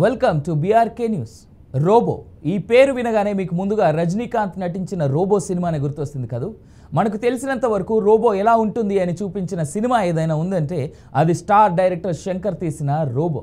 Welcome to BRK news Robo ఈ పేరు వినగానే మీకు ముందుగా రజనీకాంత్ నటించిన రోబో సినిమానే గుర్తొస్తుంది కదూ? మనకు తెలిసినంత వరకు రోబో ఎలా ఉంటుంది అని చూపించిన సినిమా ఏదైనా ఉందంటే అది స్టార్ డైరెక్టర్ శంకర్ తీసిన Robo.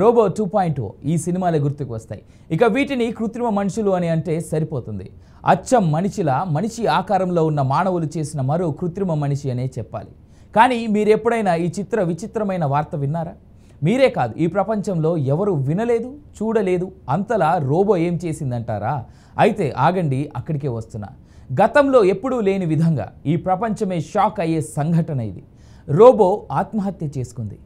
Robo two point O ఈ సినిమాలే గుర్తుకు వస్తాయి. ఇక వీటిని కృత్రిమ మనుషులు అని అంటే సరిపోతుంది. అచ్చం మనిషిలా మనిషి ఆకారంలో ఉన్న మానవులు చేసిన మరో కృత్రిమ మనిషి అనే చెప్పాలి. కానీ మీరు ఎప్పుడైనా ఈ చిత్ర విచిత్రమైన వార్త విన్నారా? మీరే కాదు ఈ ప్రపంచంలో ఎవరు వినలేదు చూడలేదు అంతలా రోబో ఏం చేసిందంటారా? అయితే ఆగండి అక్కడికే వస్తున్నా. గతంలో ఎప్పుడూ లేని విధంగా ఈ ప్రపంచమే షాక్ అయ్యే సంఘటన ఇది. రోబో ఆత్మహత్య చేసుకుంది.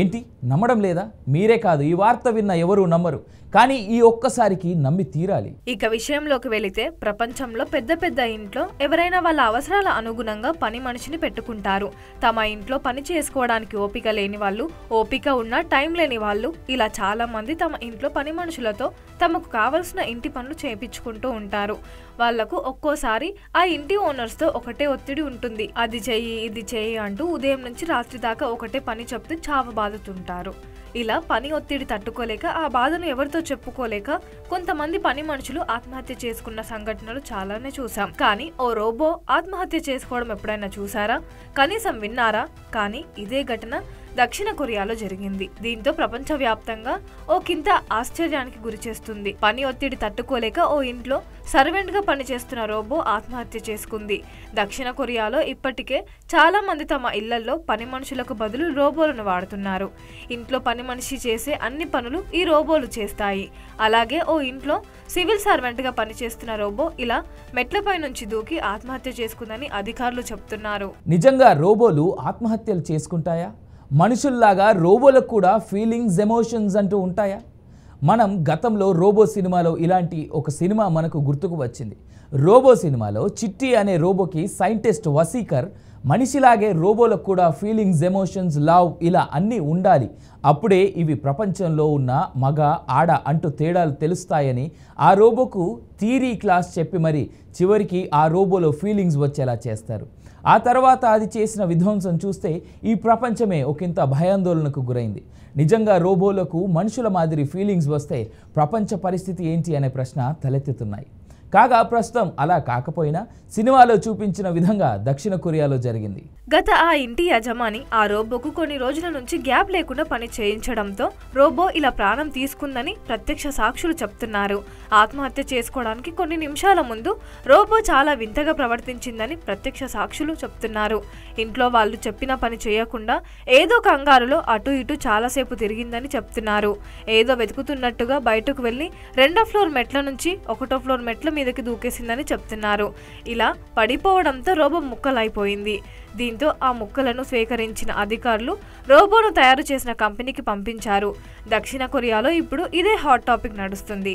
ఏంటి? నమ్మడం లేదా? మీరే కాదు ఈ వార్త విన్న ఎవరూ నమ్మరు. కానీ ఈ ఒక్కసారికి నమ్మి తీరాలి. ఇక విషయంలోకి వెళితే ప్రపంచంలో పెద్ద పెద్ద ఇంట్లో ఎవరైనా వాళ్ళ అవసరాల అనుగుణంగా పని మనిషిని పెట్టుకుంటారు. తమ ఇంట్లో పని చేసుకోవడానికి ఓపిక లేని వాళ్ళు ఓపిక ఉన్న టైం లేని వాళ్ళు ఇలా చాలా మంది తమ ఇంట్లో పని మనుషులతో తమకు కావలసిన ఇంటి పనులు చేయించుకుంటూ ఉంటారు. వాళ్ళకు ఒక్కోసారి ఆ ఇంటి ఓనర్స్తో ఒకటే ఒత్తిడి ఉంటుంది. అది చెయ్యి ఇది చెయ్యి అంటూ ఉదయం నుంచి రాత్రి దాకా ఒకటే పని చెప్తూ బాధతుంటారు. ఇలా పని ఒత్తిడి తట్టుకోలేక ఆ బాధను ఎవరితో చెప్పుకోలేక కొంతమంది పని మనుషులు ఆత్మహత్య చేసుకున్న సంఘటనలు చాలానే చూసాం కానీ ఓ రోబో ఆత్మహత్య చేసుకోవడం ఎప్పుడైనా చూసారా కనీసం విన్నారా? కానీ ఇదే ఘటన దక్షిణ కొరియాలో జరిగింది. దీంతో ప్రపంచవ్యాప్తంగా ఓ కింత ఆశ్చర్యానికి గురి చేస్తుంది. పని ఒత్తిడి తట్టుకోలేక ఓ ఇంట్లో సర్వెంట్గా పనిచేస్తున్న రోబో ఆత్మహత్య చేసుకుంది. దక్షిణ కొరియాలో ఇప్పటికే చాలా మంది తమ ఇళ్ళలో పని మనుషులకు బదులు రోబోలను వాడుతున్నారు. ఇంట్లో పని మనిషి చేసే అన్ని పనులు ఈ రోబోలు చేస్తాయి. అలాగే ఓ ఇంట్లో సివిల్ సర్వెంట్గా పనిచేస్తున్న రోబో ఇలా మెట్లపై నుంచి దూకి ఆత్మహత్య చేసుకుందని అధికారులు చెప్తున్నారు. నిజంగా రోబోలు ఆత్మహత్యలు చేసుకుంటాయా? మనుషుల్లాగా రోబోలకు కూడా ఫీలింగ్స్ ఎమోషన్స్ అంటూ ఉంటాయా? మనం గతంలో రోబో సినిమాలో ఇలాంటి ఒక సినిమా మనకు గుర్తుకు వచ్చింది. రోబో సినిమాలో చిట్టి అనే రోబోకి సైంటిస్ట్ వసీకర్ మనిషిలాగే రోబోలకు కూడా ఫీలింగ్స్ ఎమోషన్స్ లవ్ ఇలా అన్నీ ఉండాలి. అప్పుడే ఇవి ప్రపంచంలో ఉన్న మగ ఆడ అంటూ తేడాలు తెలుస్తాయని ఆ రోబోకు థీరీ క్లాస్ చెప్పి మరి చివరికి ఆ రోబోలో ఫీలింగ్స్ వచ్చేలా చేస్తారు. ఆ తర్వాత అది చేసిన విధ్వంసం చూస్తే ఈ ప్రపంచమే ఒకంత భయాందోళనకు గురైంది. నిజంగా రోబోలకు మనుషుల మాదిరి ఫీలింగ్స్ వస్తే ప్రపంచ పరిస్థితి ఏంటి అనే ప్రశ్న తలెత్తుతున్నాయి. కాగా ప్రస్తుతం అలా కాకపోయినా సినిమాలో చూపించిన విధంగా దక్షిణ కొరియాలో జరిగింది. గత ఆ ఇంటి యజమాని ఆ రోబోకు కొన్ని రోజుల నుంచి గ్యాప్ లేకుండా పని చేయించడంతో రోబో ఇలా ప్రాణం తీసుకుందని ప్రత్యక్ష సాక్షులు చెప్తున్నారు. ఆత్మహత్య చేసుకోవడానికి కొన్ని నిమిషాల ముందు రోబో చాలా వింతగా ప్రవర్తించిందని ప్రత్యక్ష సాక్షులు చెప్తున్నారు. ఇంట్లో వాళ్ళు చెప్పిన పని చేయకుండా ఏదో కంగారులో అటు ఇటు చాలాసేపు తిరిగిందని చెప్తున్నారు. ఏదో వెతుకుతున్నట్టుగా బయటకు వెళ్ళి రెండో ఫ్లోర్ మెట్ల నుంచి ఒకటో ఫ్లోర్ మెట్ల మీదకి దూకేసిందని చెప్తున్నారు. ఇలా పడిపోవడంతో రోబో ముక్కలైపోయింది. దీంతో ఆ ముక్కలను స్వీకరించిన అధికారులు రోబోను తయారు చేసిన కంపెనీకి పంపించారు. దక్షిణ కొరియాలో ఇప్పుడు ఇదే హాట్ టాపిక్ నడుస్తుంది.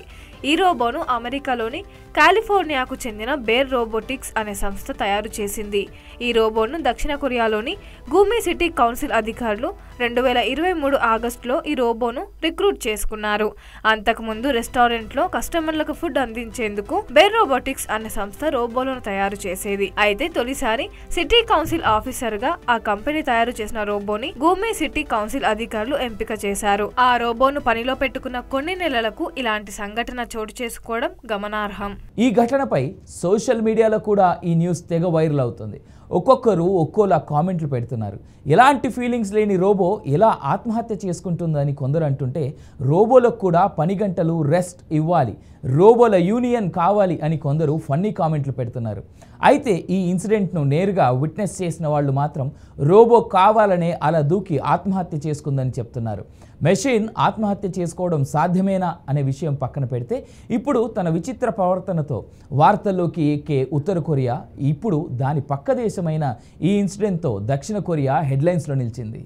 ఈ రోబోను అమెరికాలోని కాలిఫోర్నియాకు చెందిన బేర్ రోబోటిక్స్ అనే సంస్థ తయారు చేసింది. ఈ రోబోను దక్షిణ కొరియాలోని గూమి సిటీ కౌన్సిల్ అధికారులు రెండు వేల ఇరవై మూడు ఆగస్టులో ఈ రోబోను రిక్రూట్ చేసుకున్నారు. అంతకుముందు రెస్టారెంట్లో కస్టమర్లకు ఫుడ్ అందించేందుకు బేర్ రోబోటిక్స్ అనే సంస్థ రోబోలను తయారు చేసేది. అయితే తొలిసారి సిటీ కౌన్సిల్ ఆఫీసర్గా ఆ కంపెనీ తయారు చేసిన రోబోని గూమే సిటీ కౌన్సిల్ అధికారులు ఎంపిక చేశారు. ఆ రోబోను పనిలో పెట్టుకున్న కొన్ని నెలలకు ఇలాంటి సంఘటన చోటు చేసుకోవడం గమనార్హం. ఈ ఘటనపై సోషల్ మీడియాలో కూడా ఈ న్యూస్ తెగ వైరల్ అవుతుంది. ఒక్కొక్కరు ఒక్కోలా కామెంట్లు పెడుతున్నారు. ఎలాంటి ఫీలింగ్స్ లేని రోబో ఎలా ఆత్మహత్య చేసుకుంటుందని కొందరు అంటుంటే రోబోలకు కూడా పని గంటలు రెస్ట్ ఇవ్వాలి రోబోల యూనియన్ కావాలి అని కొందరు ఫన్నీ కామెంట్లు పెడుతున్నారు. అయితే ఈ ఇన్సిడెంట్ను నేరుగా విట్నెస్ చేసిన వాళ్ళు మాత్రం రోబో కావాలనే అలా దూకి ఆత్మహత్య చేసుకుందని చెప్తున్నారు. మెషిన్ ఆత్మహత్య చేసుకోవడం సాధ్యమేనా అనే విషయం పక్కన పెడితే ఇప్పుడు తన విచిత్ర ప్రవర్తనతో వార్తల్లోకి ఎక్కే ఉత్తర కొరియా ఇప్పుడు దాని పక్క దేశమైన ఈ ఇన్సిడెంట్తో దక్షిణ కొరియా హెడ్లైన్స్లో నిలిచింది.